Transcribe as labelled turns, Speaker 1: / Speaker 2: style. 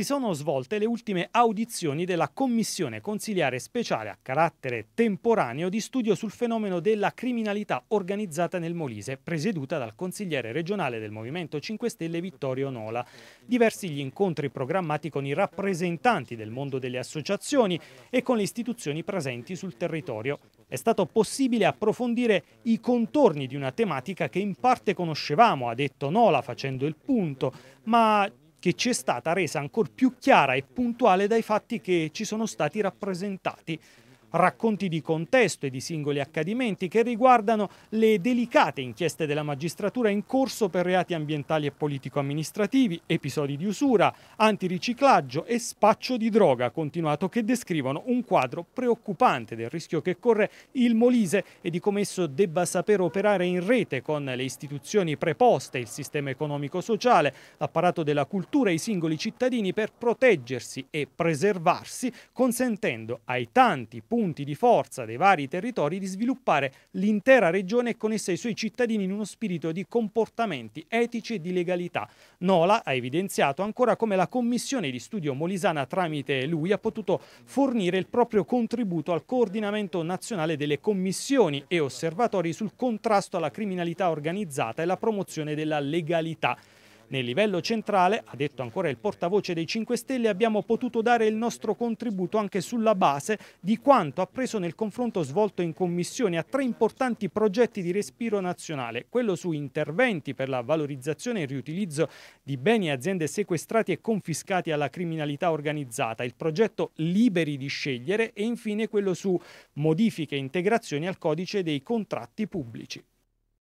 Speaker 1: si sono svolte le ultime audizioni della Commissione consiliare speciale a carattere temporaneo di studio sul fenomeno della criminalità organizzata nel Molise, presieduta dal consigliere regionale del Movimento 5 Stelle Vittorio Nola. Diversi gli incontri programmati con i rappresentanti del mondo delle associazioni e con le istituzioni presenti sul territorio. È stato possibile approfondire i contorni di una tematica che in parte conoscevamo, ha detto Nola facendo il punto, ma che ci è stata resa ancora più chiara e puntuale dai fatti che ci sono stati rappresentati racconti di contesto e di singoli accadimenti che riguardano le delicate inchieste della magistratura in corso per reati ambientali e politico-amministrativi, episodi di usura, antiriciclaggio e spaccio di droga continuato che descrivono un quadro preoccupante del rischio che corre il Molise e di come esso debba saper operare in rete con le istituzioni preposte, il sistema economico-sociale, l'apparato della cultura e i singoli cittadini per proteggersi e preservarsi, consentendo ai tanti punti punti di forza dei vari territori di sviluppare l'intera regione e con essa i suoi cittadini in uno spirito di comportamenti etici e di legalità. Nola ha evidenziato ancora come la commissione di studio molisana tramite lui ha potuto fornire il proprio contributo al coordinamento nazionale delle commissioni e osservatori sul contrasto alla criminalità organizzata e la promozione della legalità. Nel livello centrale, ha detto ancora il portavoce dei 5 Stelle, abbiamo potuto dare il nostro contributo anche sulla base di quanto appreso nel confronto svolto in commissione a tre importanti progetti di respiro nazionale, quello su interventi per la valorizzazione e riutilizzo di beni e aziende sequestrati e confiscati alla criminalità organizzata, il progetto Liberi di scegliere e infine quello su modifiche e integrazioni al codice dei contratti pubblici.